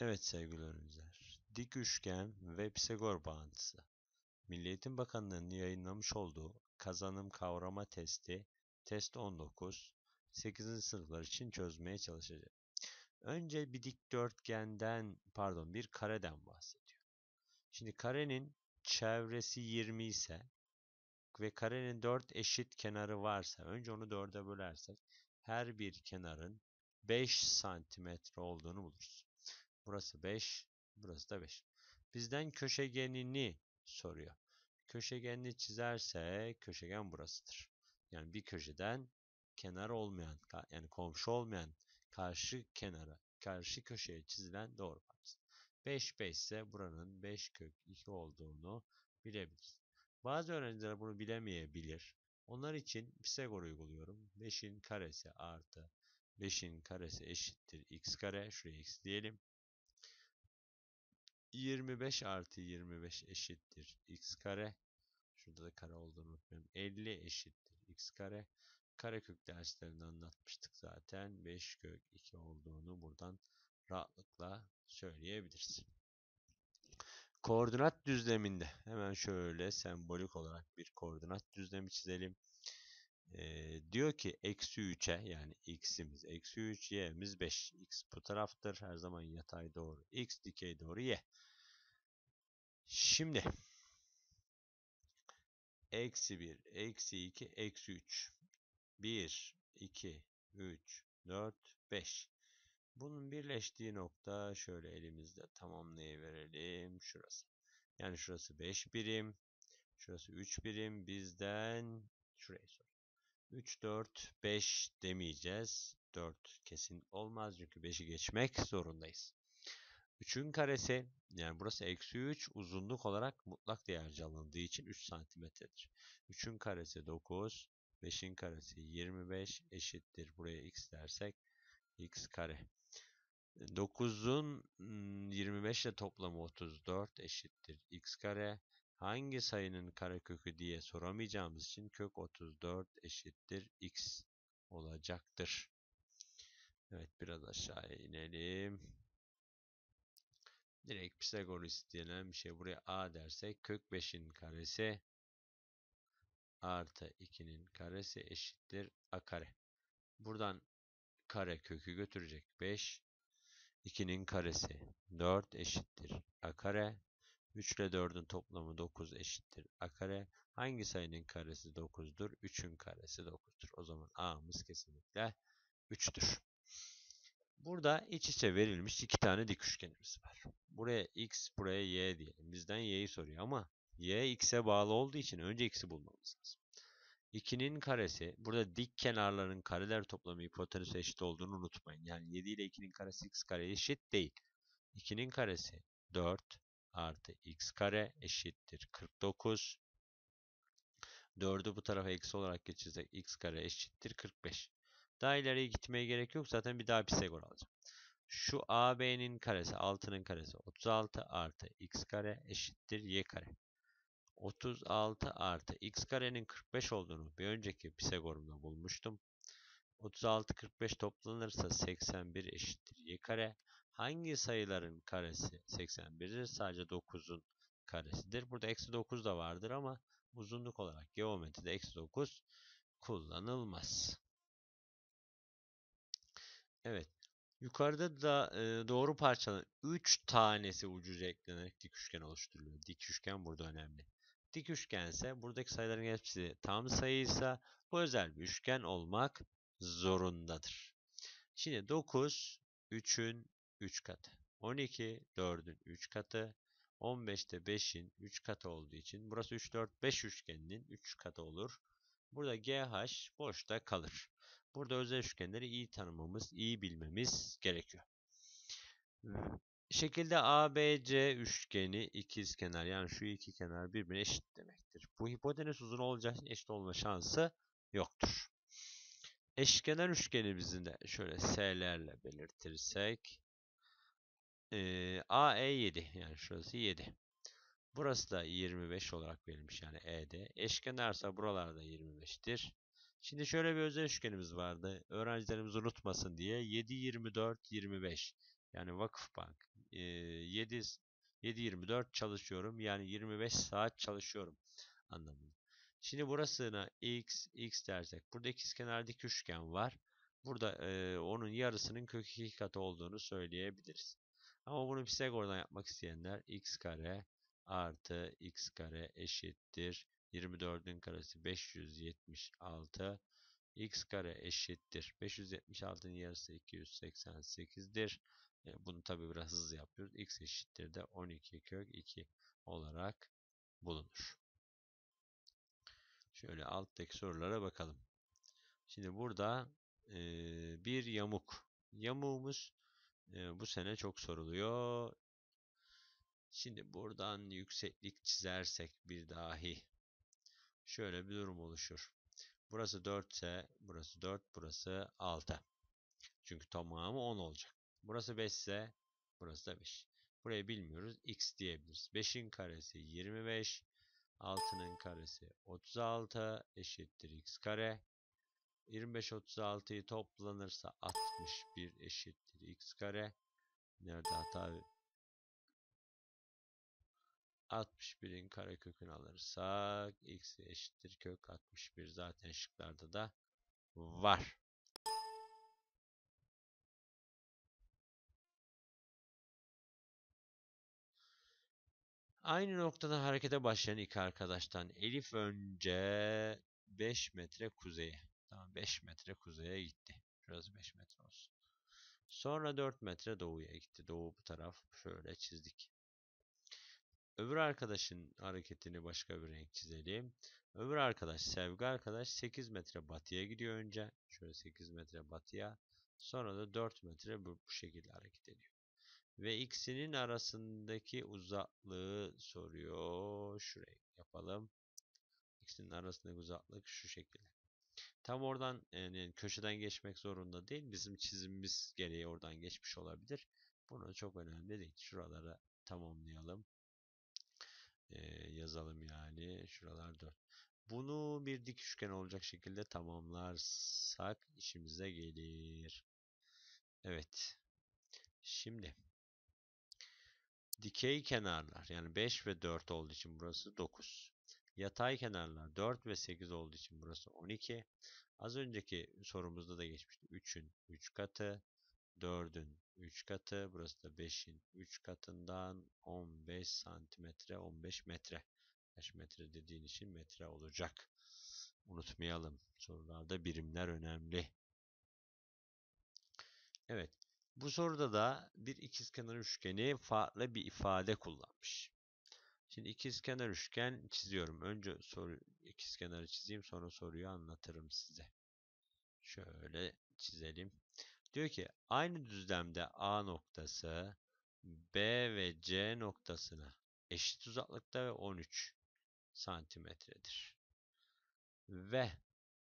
Evet sevgili öğrenciler, dik üçgen ve Pisagor bağıntısı. Milli Eğitim Bakanlığı'nın yayınlamış olduğu kazanım kavrama testi, test 19, 8. sınıflar için çözmeye çalışacağım. Önce bir dikdörtgenden, pardon bir kareden bahsediyor. Şimdi karenin çevresi 20 ise ve karenin 4 eşit kenarı varsa, önce onu 4'e bölersek, her bir kenarın 5 santimetre olduğunu buluruz. Burası 5, burası da 5. Bizden köşegenini soruyor. Köşegenini çizerse köşegen burasıdır. Yani bir köşeden kenar olmayan, yani komşu olmayan karşı kenara, karşı köşeye çizilen doğru parçası. 5 5 ise buranın 5 kök 2 olduğunu bilebiliriz. Bazı öğrenciler bunu bilemeyebilir. Onlar için Pisagor uyguluyorum. 5'in karesi artı 5'in karesi eşittir x kare. Şuraya x diyelim. 25 artı 25 eşittir x kare. Şurada da kare olduğunu unutmayalım. 50 eşittir x kare. Karekök derslerinde anlatmıştık zaten. 5 kök 2 olduğunu buradan rahatlıkla söyleyebiliriz. Koordinat düzleminde hemen şöyle sembolik olarak bir koordinat düzlemi çizelim. Ee, diyor ki eksi 3'e yani x'imiz eksi 3 y'miz 5. x bu taraftır. Her zaman yatay doğru x dikey doğru y. Şimdi eksi 1, eksi 2, eksi 3. 1, 2, 3, 4, 5. Bunun birleştiği nokta şöyle elimizde tamamlayıverelim. Şurası. Yani şurası 5 birim. Şurası 3 birim. Bizden şurayı sor. 3, 4, 5 demeyeceğiz. 4 kesin olmaz çünkü 5'i geçmek zorundayız. 3'ün karesi yani burası eksi 3 uzunluk olarak mutlak değerci alındığı için 3 santimetredir. 3'ün karesi 9, 5'in karesi 25 eşittir. Buraya x dersek x kare. 9'un 25 ile toplamı 34 eşittir x kare. Hangi sayının karekökü diye soramayacağımız için kök 34 eşittir x olacaktır. Evet biraz aşağıya inelim. Direkt Pisagor denilen bir şey. Buraya a dersek kök 5'in karesi artı 2'nin karesi eşittir a kare. Buradan kare kökü götürecek 5. 2'nin karesi 4 eşittir a kare. 3 ile 4'ün toplamı 9 eşittir a kare. Hangi sayının karesi 9'dur? 3'ün karesi 9'dur. O zaman a'mız kesinlikle 3'tür. Burada iç içe verilmiş iki tane dik üçgenimiz var. Buraya x, buraya y diyelim. Bizden y'yi soruyor ama y x'e bağlı olduğu için önce x'i bulmamız lazım. 2'nin karesi, burada dik kenarların kareler toplamı hipotenüse eşit olduğunu unutmayın. Yani 7 ile 2'nin karesi x kare eşit değil. 2'nin karesi 4 artı x kare eşittir 49. 4'ü bu tarafa eksi olarak geçirsek x kare eşittir 45. Daha ileriye gitmeye gerek yok. Zaten bir daha Pisagor alacağım. Şu AB'nin karesi 6'nın karesi 36 artı x kare eşittir y kare. 36 artı x karenin 45 olduğunu bir önceki Pisagor'umda bulmuştum. 36 45 toplanırsa 81 eşittir y kare. Hangi sayıların karesi 81'dir? Sadece 9'un karesidir. Burada eksi 9 da vardır ama uzunluk olarak geometride eksi 9 kullanılmaz. Evet. Yukarıda da e, doğru parçaların 3 tanesi ucuca eklenerek dik üçgen oluşturuluyor. Dik üçgen burada önemli. Dik üçgense buradaki sayıların hepsi tam sayıysa bu özel bir üçgen olmak zorundadır. Şimdi 9 3'ün 3 katı. 12 4'ün 3 katı. 15'te 5'in 3 katı olduğu için burası 3 4 5 üçgeninin 3 katı olur. Burada GH boşta kalır. Burada özel üçgenleri iyi tanımamız, iyi bilmemiz gerekiyor. Şekilde ABC üçgeni ikizkenar yani şu iki kenar birbirine eşit demektir. Bu hipotenüs uzun için eşit olma şansı yoktur. Eşkenar üçgenimizin de şöyle S'lerle belirtirsek e, AE 7 yani şurası 7. Burası da 25 olarak verilmiş yani ED. Eşkenarsa buralarda 25'tir. Şimdi şöyle bir özel üçgenimiz vardı. Öğrencilerimiz unutmasın diye 7, 24, 25. Yani Vakıfbank e, 7 7-24 çalışıyorum. Yani 25 saat çalışıyorum anlamında. Şimdi burasına x, x dersek. Burada ikizkenar dik üçgen var. Burada e, onun yarısının kök 2 katı olduğunu söyleyebiliriz. Ama bunu Pisagor'dan yapmak isteyenler x kare artı x kare eşittir. 24'ün karesi 576 x kare eşittir. 576'nın yarısı 288'dir. E, bunu tabi biraz hızlı yapıyoruz. x eşittir de 12 kök 2 olarak bulunur. Şöyle alttaki sorulara bakalım. Şimdi burada e, bir yamuk. Yamuğumuz e, bu sene çok soruluyor. Şimdi buradan yükseklik çizersek bir dahi şöyle bir durum oluşur. Burası 4 ise burası 4, burası 6. Çünkü tamamı 10 olacak. Burası 5 ise burası da 5. Burayı bilmiyoruz. X diyebiliriz. 5'in karesi 25. 6'nın karesi 36 eşittir x kare. 25 36'yı toplanırsa 61 eşittir x kare. Nerede hata 61'in karekökünü alırsak x eşittir kök 61 zaten şıklarda da var. Aynı noktadan harekete başlayan iki arkadaştan Elif önce 5 metre kuzeye. Tamam 5 metre kuzeye gitti. Şurası 5 metre olsun. Sonra 4 metre doğuya gitti. Doğu bu taraf şöyle çizdik. Öbür arkadaşın hareketini başka bir renk çizelim. Öbür arkadaş Sevgi arkadaş 8 metre batıya gidiyor önce. Şöyle 8 metre batıya. Sonra da 4 metre bu, bu şekilde hareket ediyor. Ve ikisinin arasındaki uzaklığı soruyor. Şuraya yapalım. İkisinin arasındaki uzaklık şu şekilde. Tam oradan yani köşeden geçmek zorunda değil. Bizim çizimimiz gereği oradan geçmiş olabilir. Bunu çok önemli değil. Şuralara tamamlayalım e, yazalım yani. Şuralar 4. Bunu bir dik üçgen olacak şekilde tamamlarsak işimize gelir. Evet. Şimdi dikey kenarlar yani 5 ve 4 olduğu için burası 9. Yatay kenarlar 4 ve 8 olduğu için burası 12. Az önceki sorumuzda da geçmişti. 3'ün 3 katı, 4'ün 3 katı. Burası da 5'in 3 katından 15 santimetre 15 metre. Kaç metre dediğin için metre olacak. Unutmayalım. Sorularda birimler önemli. Evet. Bu soruda da bir ikizkenar üçgeni farklı bir ifade kullanmış. Şimdi ikizkenar üçgen çiziyorum. Önce soru ikizkenarı çizeyim sonra soruyu anlatırım size. Şöyle çizelim. Diyor ki aynı düzlemde A noktası B ve C noktasına eşit uzaklıkta ve 13 santimetredir. Ve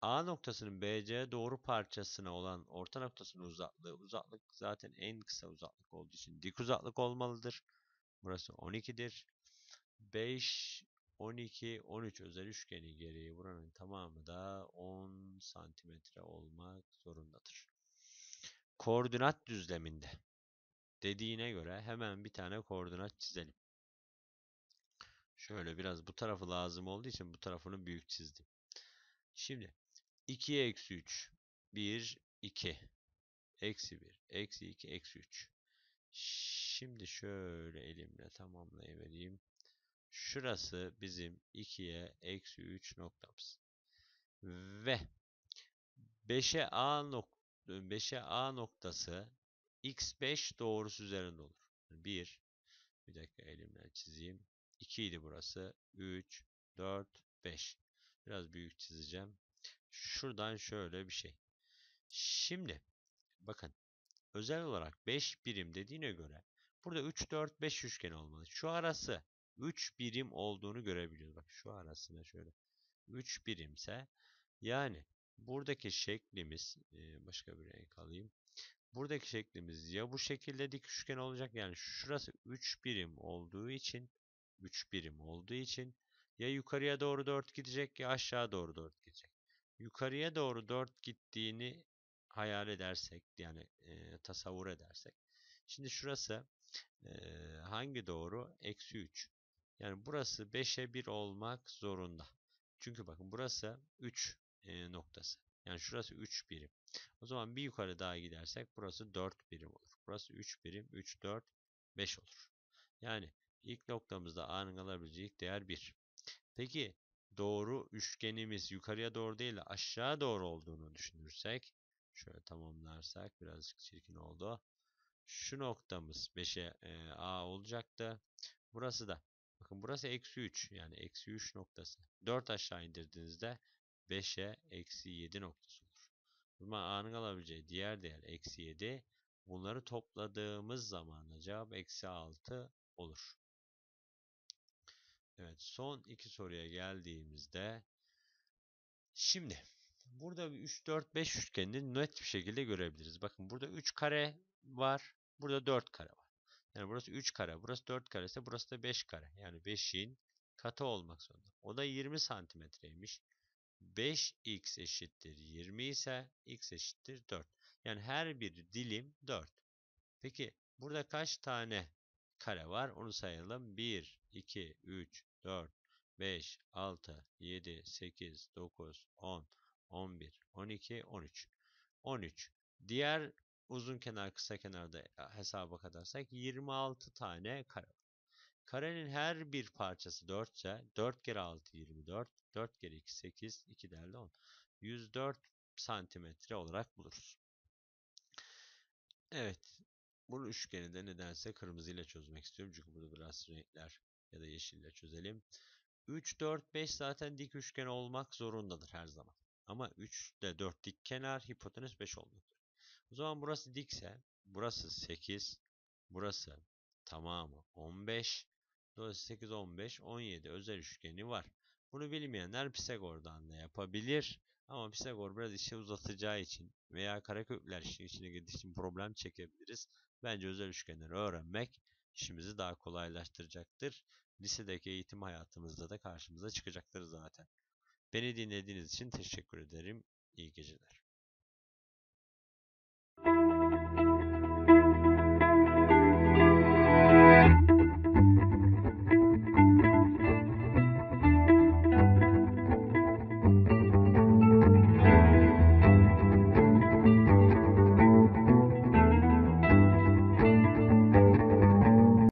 A noktasının BC doğru parçasına olan orta noktasının uzaklığı, uzaklık zaten en kısa uzaklık olduğu için dik uzaklık olmalıdır. Burası 12'dir. 5, 12, 13 özel üçgeni gereği buranın tamamı da 10 santimetre olmak zorundadır koordinat düzleminde dediğine göre hemen bir tane koordinat çizelim. Şöyle biraz bu tarafı lazım olduğu için bu tarafını büyük çizdim. Şimdi 2 eksi 3 1 2 eksi 1 eksi 2 eksi 3 Şimdi şöyle elimle tamamlayıvereyim. Şurası bizim 2'ye eksi 3 noktamız. Ve 5'e A nok 5'e A noktası x5 doğrusu üzerinde olur. 1 bir dakika elimle çizeyim. 2 idi burası. 3 4 5 biraz büyük çizeceğim. Şuradan şöyle bir şey. Şimdi bakın özel olarak 5 birim dediğine göre burada 3 4 5 üçgen olmalı. Şu arası 3 birim olduğunu görebiliyoruz. Bak şu arasına şöyle 3 birimse yani Buradaki şeklimiz başka bir renk alayım. Buradaki şeklimiz ya bu şekilde dik üçgen olacak yani şurası 3 birim olduğu için 3 birim olduğu için ya yukarıya doğru 4 gidecek ya aşağı doğru 4 gidecek. Yukarıya doğru 4 gittiğini hayal edersek yani e, tasavvur edersek Şimdi şurası ee, hangi doğru? Eksi 3. Yani burası 5'e 1 olmak zorunda. Çünkü bakın burası 3 e, noktası. Yani şurası 3 birim. O zaman bir yukarı daha gidersek burası 4 birim olur. Burası 3 birim, 3, 4, 5 olur. Yani ilk noktamızda A'nın alabileceği ilk değer 1. Peki doğru üçgenimiz yukarıya doğru değil de aşağı doğru olduğunu düşünürsek şöyle tamamlarsak birazcık çirkin oldu. Şu noktamız 5'e e, A olacaktı. Burası da bakın burası eksi 3 yani eksi 3 noktası. 4 aşağı indirdiğinizde 5'e eksi 7 noktası olur. O zaman A'nın alabileceği diğer değer eksi 7. Bunları topladığımız zaman da cevap eksi 6 olur. Evet son iki soruya geldiğimizde şimdi burada bir 3 4 5 üçgenini net bir şekilde görebiliriz. Bakın burada 3 kare var. Burada 4 kare var. Yani burası 3 kare. Burası 4 kare ise burası da 5 kare. Yani 5'in katı olmak zorunda. O da 20 santimetreymiş. 5x eşittir 20 ise x eşittir 4. Yani her bir dilim 4. Peki burada kaç tane kare var? Onu sayalım. 1, 2, 3, 4, 5, 6, 7, 8, 9, 10, 11, 12, 13. 13. Diğer uzun kenar kısa kenarda hesaba katarsak 26 tane kare var. Karenin her bir parçası 4 ise 4 kere 6 24, 4 kere 2 8, 2 değerli 10. 104 santimetre olarak buluruz. Evet. Bu üçgeni de nedense kırmızı ile çözmek istiyorum. Çünkü burada biraz renkler ya da yeşille çözelim. 3, 4, 5 zaten dik üçgen olmak zorundadır her zaman. Ama 3 de 4 dik kenar, hipotenüs 5 olmalıdır. O zaman burası dikse, burası 8, burası tamamı 15. Dolayısıyla 8, 15, 17 özel üçgeni var. Bunu bilmeyenler Pisagor'dan da yapabilir. Ama Pisagor biraz işi uzatacağı için veya karekökler işin içine girdiği için problem çekebiliriz. Bence özel üçgenleri öğrenmek işimizi daha kolaylaştıracaktır. Lisedeki eğitim hayatımızda da karşımıza çıkacaktır zaten. Beni dinlediğiniz için teşekkür ederim. İyi geceler.